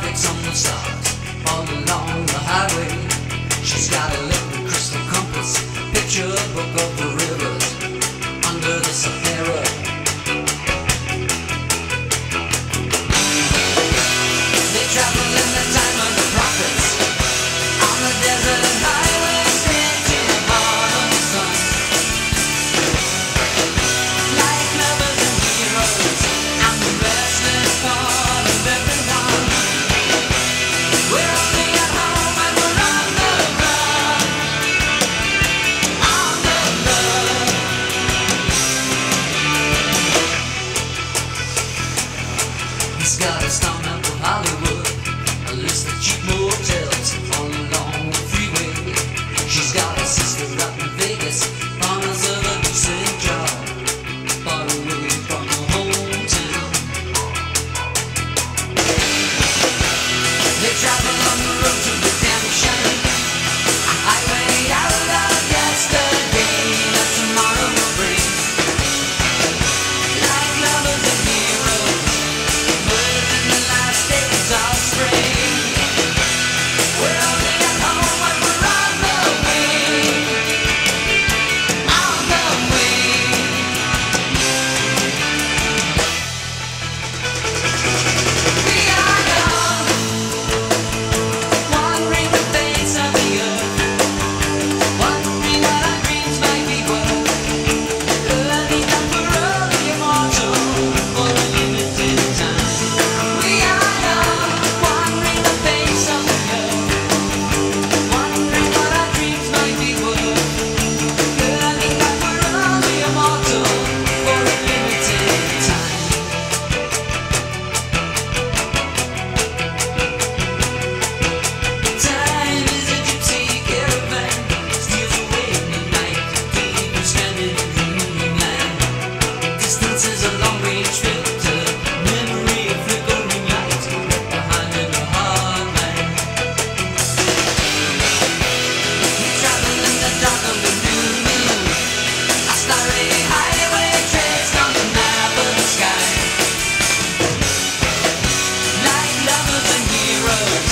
Fix on the stuck all along the highway. She's got a little crystal compass, picture book of the Hollywood. Silence.